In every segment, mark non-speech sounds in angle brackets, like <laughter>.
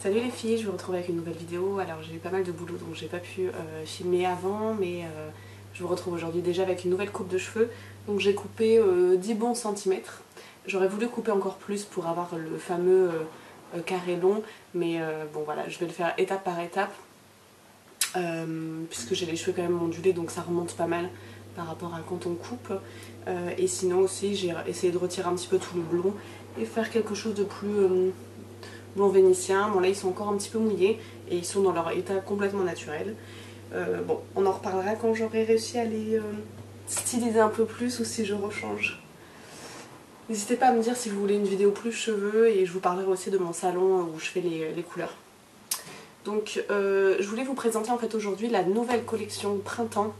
Salut les filles, je vous retrouve avec une nouvelle vidéo. Alors j'ai eu pas mal de boulot donc j'ai pas pu euh, filmer avant mais euh, je vous retrouve aujourd'hui déjà avec une nouvelle coupe de cheveux. Donc j'ai coupé 10 euh, bons centimètres. J'aurais voulu couper encore plus pour avoir le fameux carré long mais bon voilà je vais le faire étape par étape puisque j'ai les cheveux quand même ondulés donc ça remonte pas mal par rapport à quand on coupe. et sinon aussi j'ai essayé de retirer un petit peu tout le blond et faire quelque chose de plus blond vénitien. Bon là ils sont encore un petit peu mouillés et ils sont dans leur état complètement naturel. Euh, bon, on en reparlera quand j'aurai réussi à les euh, styliser un peu plus ou si je rechange. N'hésitez pas à me dire si vous voulez une vidéo plus cheveux et je vous parlerai aussi de mon salon où je fais les, couleurs. Donc euh, je voulais vous présenter en fait aujourd'hui la nouvelle collection printemps.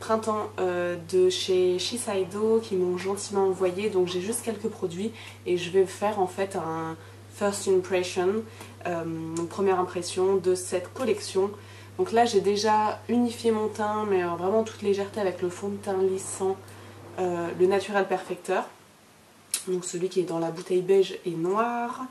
Printemps de chez Shiseido qui m'ont gentiment envoyé. Donc j'ai juste quelques produits et je vais faire en fait un, first impression, euh, première impression de cette collection. Donc là j'ai déjà unifié mon teint mais vraiment toute légèreté avec le fond de teint lissant, euh, le Natural Perfecteur. Donc celui qui est dans la bouteille beige et noire.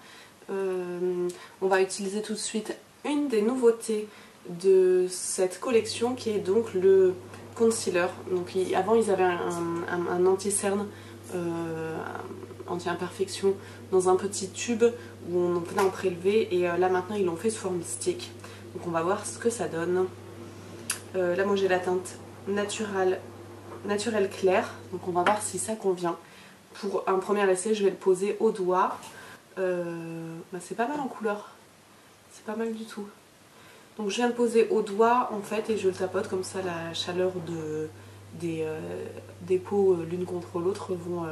Euh, on va utiliser tout de suite une des nouveautés de cette collection qui est donc le concealer. Donc avant ils avaient un, anti-cerne anti-imperfection dans un petit tube où on venait en prélever et euh, là maintenant ils l'ont fait sous forme stick. Donc on va voir ce que ça donne. Euh, là moi j'ai la teinte naturelle, naturelle claire, donc on va voir si ça convient. Pour un premier essai je vais le poser au doigt. Euh, bah, c'est pas mal en couleur, c'est pas mal du tout. Donc je viens le poser au doigt en fait et je le tapote comme ça la chaleur de, des, des peaux l'une contre l'autre vont,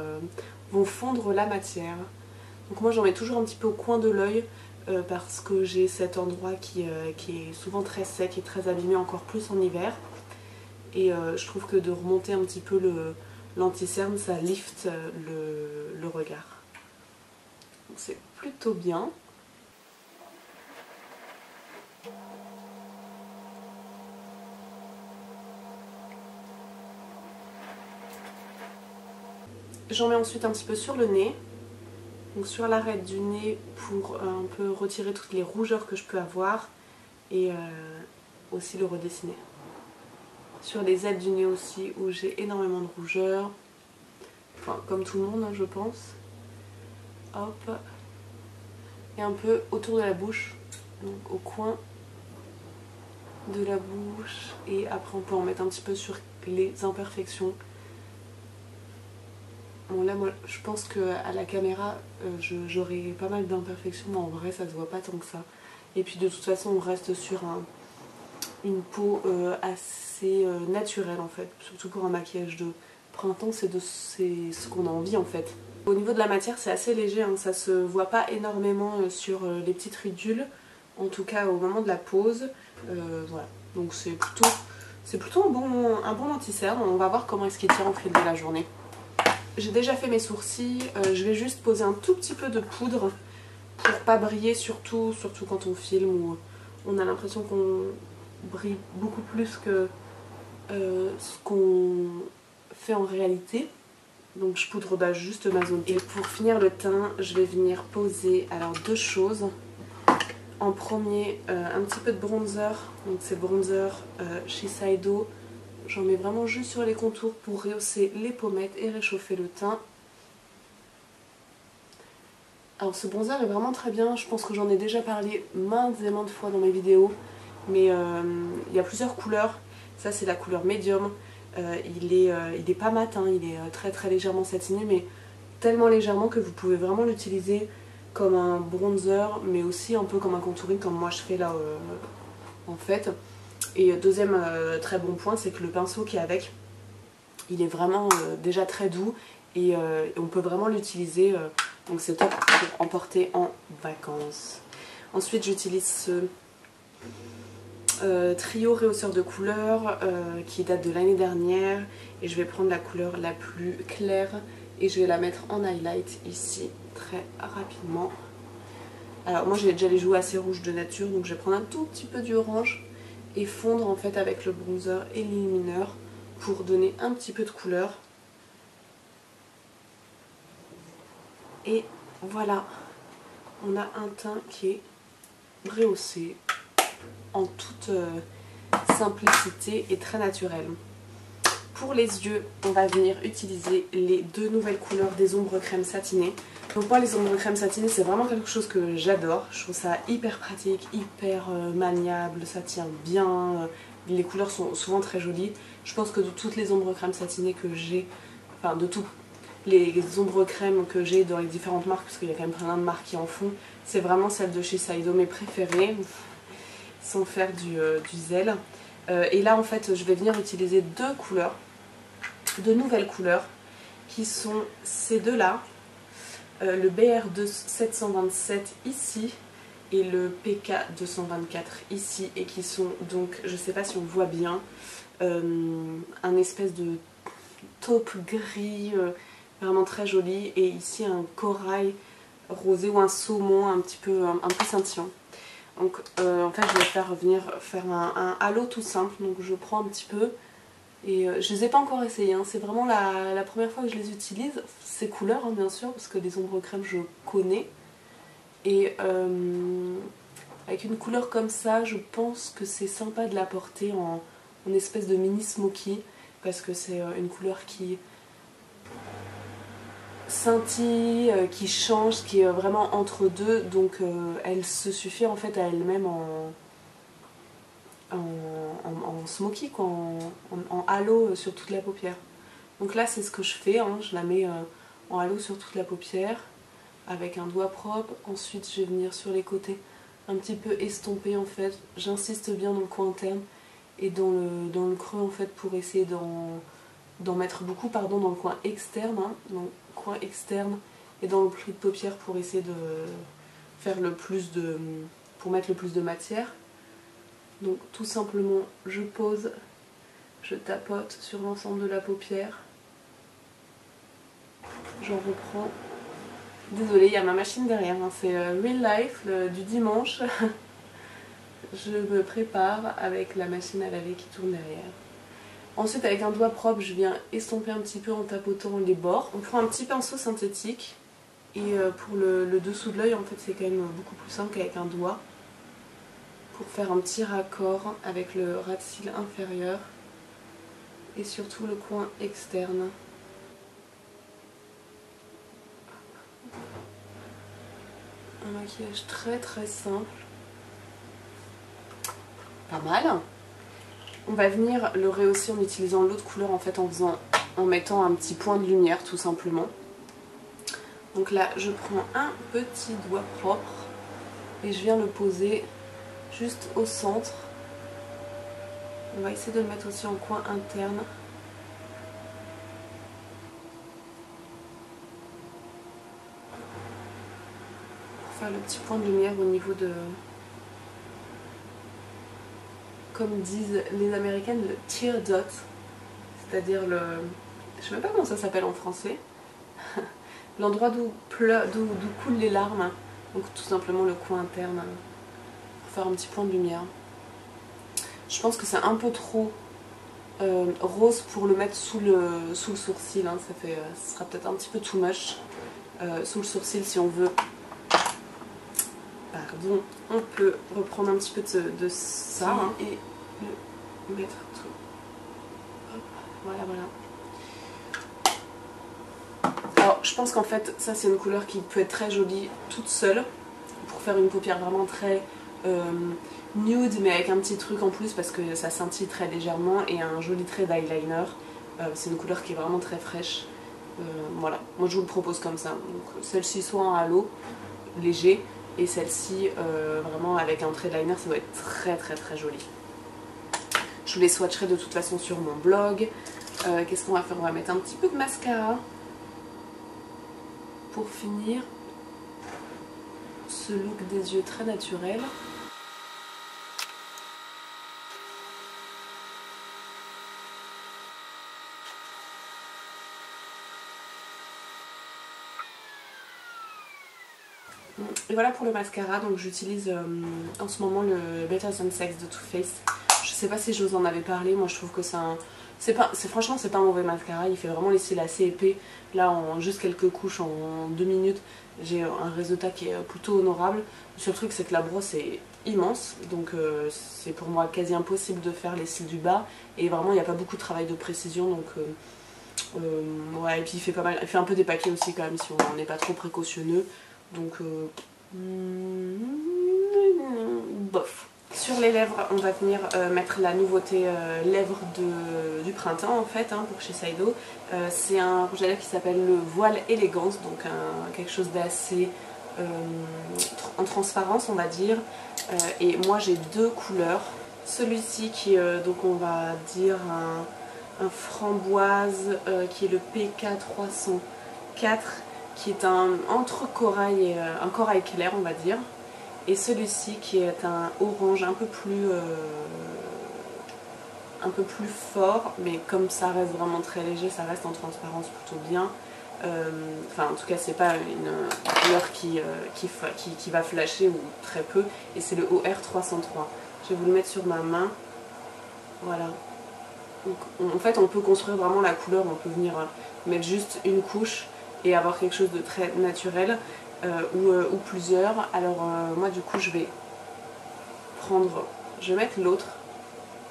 vont fondre la matière. Donc moi j'en mets toujours un petit peu au coin de l'œil euh, parce que j'ai cet endroit qui, euh, qui, est souvent très sec et très abîmé encore plus en hiver. Et euh, je trouve que de remonter un petit peu l'anticerne ça lift le, le regard. Donc c'est plutôt bien. J'en mets ensuite un petit peu sur le nez, donc sur l'arête du nez pour un peu retirer toutes les rougeurs que je peux avoir et euh, aussi le redessiner. Sur les ailes du nez aussi où j'ai énormément de rougeurs, enfin comme tout le monde hein, je pense. Hop. Et un peu autour de la bouche, donc au coin de la bouche et après on peut en mettre un petit peu sur les imperfections Bon là moi je pense qu'à la caméra euh, j'aurai pas mal d'imperfections mais en vrai ça se voit pas tant que ça. Et puis de toute façon on reste sur une peau euh, assez euh, naturelle en fait. Surtout pour un maquillage de printemps c'est ce qu'on a envie en fait. Au niveau de la matière c'est assez léger, hein. ça se voit pas énormément sur les petites ridules. En tout cas au moment de la pose. voilà. Donc c'est plutôt, un bon, un anti-cerne. On va voir comment est-ce qu'il tient au fil de la journée. J'ai déjà fait mes sourcils, euh, je vais juste poser un tout petit peu de poudre pour pas briller surtout, surtout quand on filme où on a l'impression qu'on brille beaucoup plus que euh, ce qu'on fait en réalité. Donc je poudre juste ma zone. Et pour finir le teint, je vais venir poser alors deux choses. En premier, euh, un petit peu de bronzer. Donc c'est bronzer chez Shiseido J'en mets vraiment juste sur les contours pour rehausser les pommettes et réchauffer le teint. Alors ce bronzer est vraiment très bien, je pense que j'en ai déjà parlé maintes et maintes fois dans mes vidéos. Mais euh, il y a plusieurs couleurs. Ça c'est la couleur médium. Euh, il, est, euh, il est pas mat, hein. il est très très légèrement satiné mais tellement légèrement que vous pouvez vraiment l'utiliser comme un bronzer mais aussi un peu comme un contouring comme moi je fais là en fait. Et deuxième euh, très bon point, c'est que le pinceau qui est avec, il est vraiment euh, déjà très doux et euh, on peut vraiment l'utiliser, donc c'est top pour emporter en vacances. Ensuite j'utilise ce trio réhausseur de couleurs qui date de l'année dernière et je vais prendre la couleur la plus claire et je vais la mettre en highlight ici très rapidement. Alors moi j'ai déjà les joues assez rouges de nature donc je vais prendre un tout petit peu du orange et fondre en fait avec le bronzer et l'illumineur pour donner un petit peu de couleur. Et voilà, on a un teint qui est rehausser en toute euh, simplicité et très naturelle. Pour les yeux, on va venir utiliser les deux nouvelles couleurs des ombres crème satinées. Donc moi les ombres crème satinées c'est vraiment quelque chose que j'adore. Je trouve ça hyper pratique, hyper euh, maniable, ça tient bien. Euh, les couleurs sont souvent très jolies. Je pense que de toutes les ombres crème satinées que j'ai, enfin de toutes les ombres crème que j'ai dans les différentes marques, parce qu'il y a quand même plein de marques qui en font, c'est vraiment celle de chez Saido, mes préférées, sans faire du, euh, zèle. et là en fait je vais venir utiliser deux couleurs, deux nouvelles couleurs, qui sont ces deux là, euh, le BR 727 ici et le PK 224 ici et qui sont donc, je sais pas si on voit bien, euh, un espèce de taupe gris euh, vraiment très joli et ici un corail rosé ou un saumon un petit peu, un, peu scintillant. Donc en fait je vais faire venir faire un, un halo tout simple, donc je prends un petit peu et euh, je les ai pas encore essayés, hein. c'est vraiment la, première fois que je les utilise. Ces couleurs hein, bien sûr, parce que les ombres crème je connais. Et euh, avec une couleur comme ça, je pense que c'est sympa de la porter en, espèce de mini smoky. Parce que c'est euh, une couleur qui scintille, qui change, qui est vraiment entre deux. Donc elle se suffit en fait à elle-même en en, smoky, en, halo sur toute la paupière. Donc là c'est ce que je fais, hein. je la mets euh, en halo sur toute la paupière avec un doigt propre. Ensuite je vais venir sur les côtés un petit peu estomper en fait. J'insiste bien dans le coin interne et dans le, creux en fait pour essayer d'en mettre beaucoup pardon dans le coin externe, hein. coin externe et dans le pli de paupière pour essayer de faire le plus de pour mettre le plus de matière. Donc tout simplement, je pose, je tapote sur l'ensemble de la paupière. J'en reprends. Désolée, il y a ma machine derrière, hein. c'est euh, Real Life du dimanche. <laughs> je me prépare avec la machine à laver qui tourne derrière. Ensuite, avec un doigt propre, je viens estomper un petit peu en tapotant les bords. On prend un petit pinceau synthétique. Et euh, pour le, le dessous de l'œil, en fait, c'est quand même beaucoup plus simple qu'avec un doigt pour faire un petit raccord avec le ras de cils inférieur et surtout le coin externe. Un maquillage très très simple. Pas mal. On va venir le rehausser en utilisant l'autre couleur en fait en faisant en mettant un petit point de lumière tout simplement. Donc là je prends un petit doigt propre et je viens le poser juste au centre. On va essayer de le mettre aussi en coin interne. Pour faire le petit point de lumière au niveau de... Comme disent les américaines, le tear dot. C'est-à-dire le... Je sais même pas comment ça s'appelle en français. <laughs> L'endroit d'où coulent les larmes. Donc tout simplement le coin interne faire un petit point de lumière. Je pense que c'est un peu trop euh, rose pour le mettre sous le, sous le sourcil. Hein. Ça, fait, euh, sera peut-être un petit peu too much. Euh, sous le sourcil si on veut. Pardon. On peut reprendre un petit peu de, ça hein, et le mettre tout. voilà, voilà. Alors je pense qu'en fait ça c'est une couleur qui peut être très jolie toute seule pour faire une paupière vraiment très nude mais avec un petit truc en plus parce que ça scintille très légèrement et un joli trait d'eyeliner. Euh, c'est une couleur qui est vraiment très fraîche. Euh, voilà, moi je vous le propose comme ça. Celle-ci soit en halo, léger, et celle-ci vraiment avec un trait d'eyeliner, ça doit être très très très joli. Je vous les swatcherai de toute façon sur mon blog. Qu'est-ce qu'on va faire? On va mettre un petit peu de mascara pour finir ce look des yeux très naturel. Et voilà pour le mascara, donc j'utilise euh, en ce moment le Better Than Sex de Too Faced. Je sais pas si je vous en avais parlé, moi je trouve que c'est un... Pas, franchement c'est pas un mauvais mascara, il fait vraiment les cils assez épais. Là en juste quelques couches en deux minutes, j'ai un résultat qui est plutôt honorable. Le seul truc c'est que la brosse est immense, donc euh, c'est pour moi quasi impossible de faire les cils du bas, et vraiment il n'y a pas beaucoup de travail de précision, donc ouais, et puis il fait pas mal, il fait un peu des paquets aussi quand même si on n'est pas trop précautionneux, donc bof. Sur les lèvres, on va venir euh, mettre la nouveauté euh, lèvres du printemps en fait hein, pour chez Saido. Euh, c'est un rouge à lèvres qui s'appelle le Voile Élégance, donc quelque chose d'assez en transparence on va dire. et moi j'ai deux couleurs. Celui-ci qui est donc on va dire un, framboise qui est le PK304 qui est un entre corail et un corail clair on va dire. Et celui-ci qui est un orange un peu plus euh, un peu plus fort mais comme ça reste vraiment très léger ça reste en transparence plutôt bien. Euh, enfin en tout cas c'est pas une couleur qui, euh, qui, va flasher ou très peu. Et c'est le OR303 je vais vous le mettre sur ma main. Voilà. En fait on peut construire vraiment la couleur on peut venir mettre juste une couche et avoir quelque chose de très naturel euh, euh, ou, plusieurs. Alors euh, moi du coup je vais prendre, je vais mettre l'autre.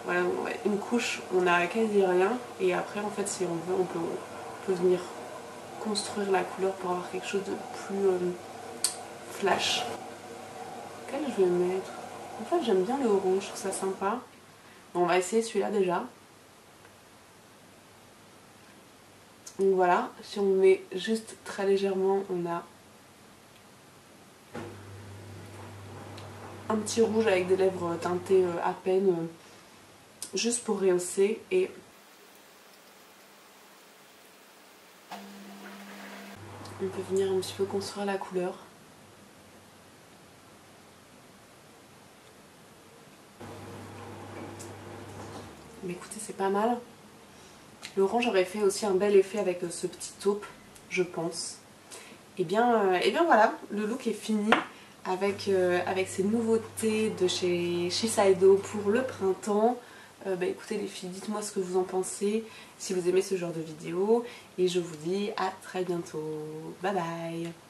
Voilà, une couche, on a quasi rien. Et après en fait si on veut, on peut, venir construire la couleur pour avoir quelque chose de plus flash. Quel je vais mettre? En fait j'aime bien le orange, je trouve ça sympa. on va essayer celui-là déjà. Donc voilà, si on met juste très légèrement, on a un petit rouge avec des lèvres teintées euh, à peine, euh, juste pour rehausser et on peut venir un petit peu construire la couleur. Mais écoutez, c'est pas mal. L'orange aurait fait aussi un bel effet avec euh, ce petit taupe, je pense. Et bien, et bien voilà, le look est fini avec, euh, avec ces nouveautés de chez Shiseido pour le printemps. Euh, bah écoutez les filles, dites-moi ce que vous en pensez, si vous aimez ce genre de vidéo. Et je vous dis à très bientôt. Bye bye